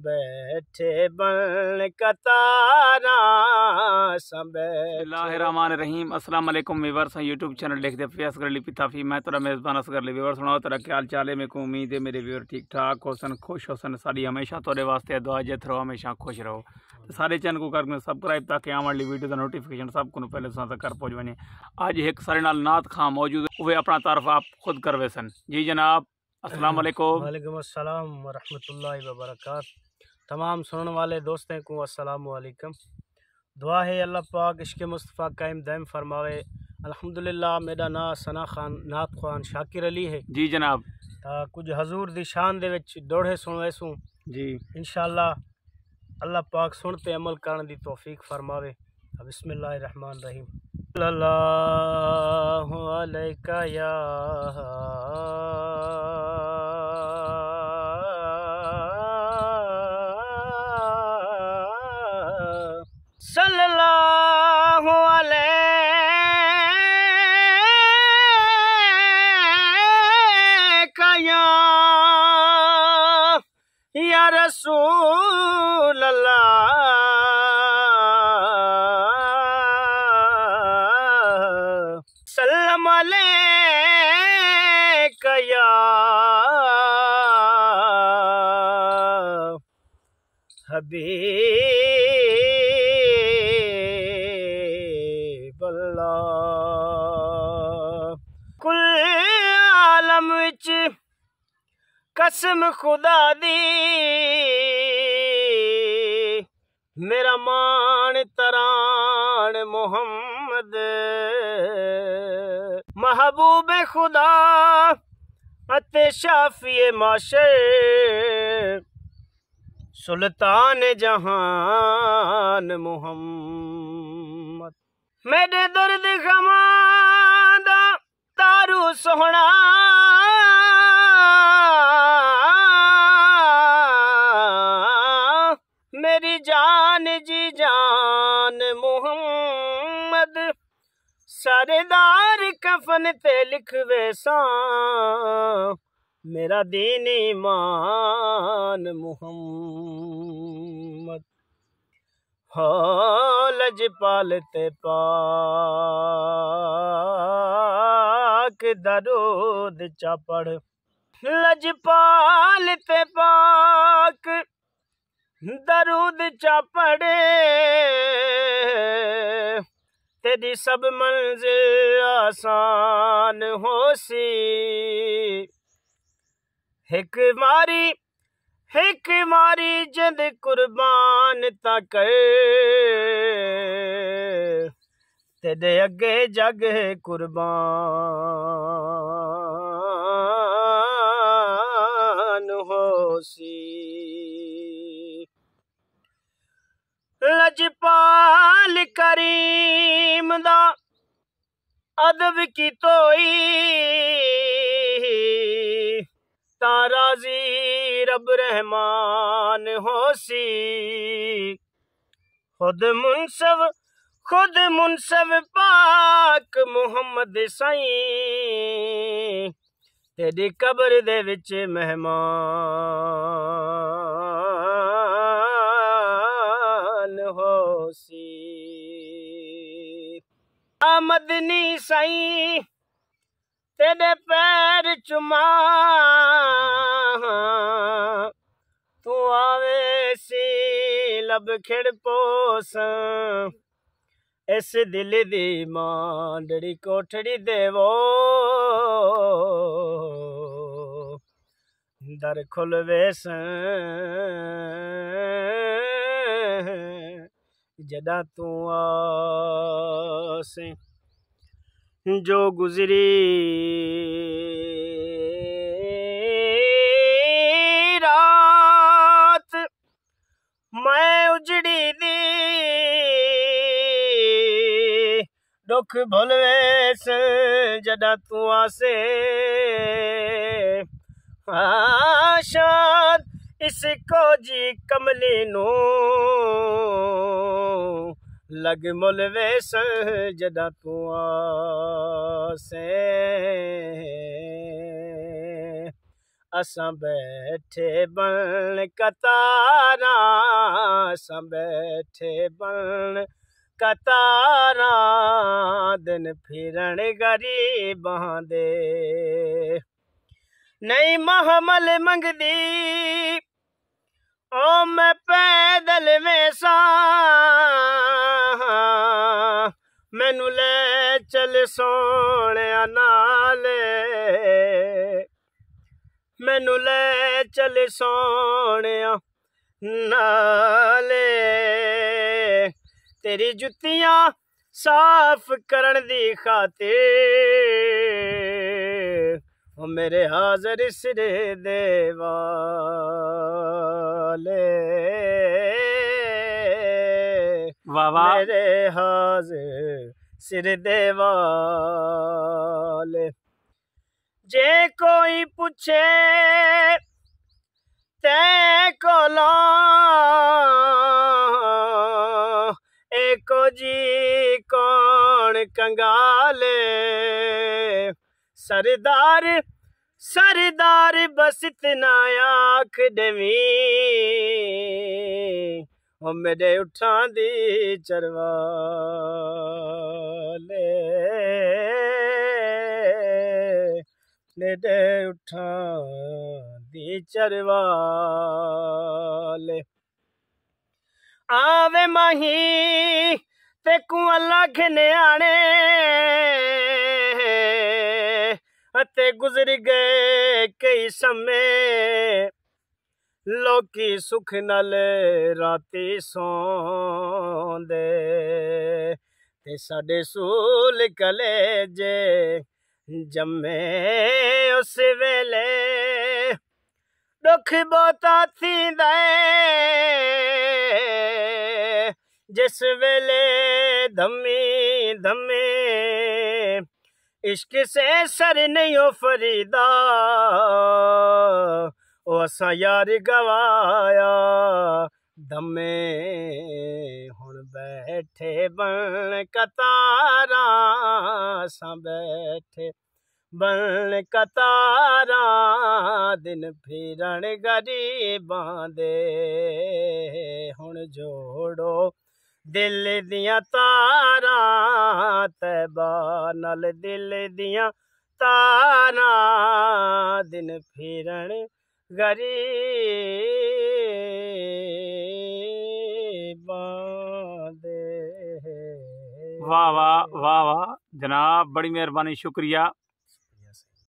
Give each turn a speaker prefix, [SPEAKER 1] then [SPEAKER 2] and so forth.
[SPEAKER 1] बैठे बन कतारा
[SPEAKER 2] रहीम अस्सलाम वालेकुम व्यूअर्स यूट्यूब चैनल देखते फिर असगर अली पिताफी मैं तेरा मेज़बान असगर अली व्यूअर सुनाओ तेरा ख्याल चाले में को उम्मीद है मेरे व्यूअर ठीक ठाक होसन खुश होसन साड़ी हमेशा तोरे वास्ते दुआ जत रहो हमेशा खुश रहो। तो सारे चैनल को कर सब्सक्राइब ताकि आने वाली वीडियो का नोटिफिकेशन सबको पहले सुना कर पहुँच वने आज एक सारे नाल नात खां मौजूद वे अपना तारफ आप खुद करवे सन। जी जनाब अस्सलाम वालेकुम
[SPEAKER 1] वालेकुम अस्सलाम वरहमतुल्लाहि व बरकात तमाम सुनने वाले दोस्तों को असलकम दुआ है अल्लाह पाक इश्क मुस्तफ़ा कायम दैम फरमावे। अलहमदिल्ला मेरा ना सना खान नाथ खान शाकिर अली है।
[SPEAKER 2] जी जनाब।
[SPEAKER 1] कुछ हजूर दिशान शान दे विच दोड़े सुनवेसूं
[SPEAKER 2] जी।
[SPEAKER 1] अल्लाह पाक सुनते अमल कर दी फरमावे। अब रहमान रहीम अल्लाह या या रसूल अल्लाह सल्लम या हबीब अल्लाह कुल आलम कसम खुदा दी। खुदा अते शाफिए माशर सुल्तान जहान मोहम्मद। मेरे दर्द खमादा तारू सोहना सरदार कफन ते लिखवे सा। मेरा दीन ईमान मोहम्मद। हो लजपाल ते पाक दरूद चा पढ़ लजपाल ते पाक दरूद चा पढ़े तेरी सब मंजिल आसान हो सी हिक मारी हिक मारी जद कुर्बान ता कर। तेरे अगे जग कुर्बान हो सी लजपाल करीम दा अदब की तोई। ताराजी रब रहमान होसी। खुद मुनसब खुद मुनसब पाक मुहम्मद साईं। तेरी कब्र दे मेहमान। आमदनी साईं, तेरे पैर चुमा। तू आवे सी लब खिड़ पोस। इस दिल दी मांडड़ी कोठड़ी देवो। दर खुलवेस जदा तू आसे। जो गुजरी। रात मैं उजड़ी दी दुख भुलवेस जदा तू आसे। आशाद इसको जी कमली नू। लग मुल वेस जदा तू आसे। असां बैठे बन कतारा, असां बैठे बन कतारा, दिन फिरण गरीबां दे। नहीं महमल मंगदी, ओ मैं पैदल वेसा। मैनू ले चल सोने नाले। मैनू ले चल सोने नाले। तेरी जुत्तियाँ साफ़ करन दी खातिर ओ मेरे हाजर सिरे देवाले
[SPEAKER 2] वाह
[SPEAKER 1] मेरे हाजिर सिर देवाले। जे कोई पूछे, ते कोला एको जी कौन कंगाले? सरदार सरदार बस इतना आख देवी। हमें मेरे उठा दी चरवाले मेरे उठा दी चरवा ले। आवे माही ते कुआला खिने आने अते गुजर गए कई समय। लोकी सुख नल राती सौंद। ते साडे सूल कले जे जमे उस वेले। दुख बोता थी दे जिस वेले धमी धमे इश्क से सर नहीं हो फरीदा असा यार गवाया। दमे हुन बैठे बन कतारा असा बैठे बन कतारा। दिन फिरन गरीबां दे हुन जोड़ो दिल दियाँ तारां। तैबा नल दिल दियाँ तारां। दिन फिरन गरीबां दे
[SPEAKER 2] वाह वाह वाह वाह जनाब बड़ी मेहरबानी शुक्रिया।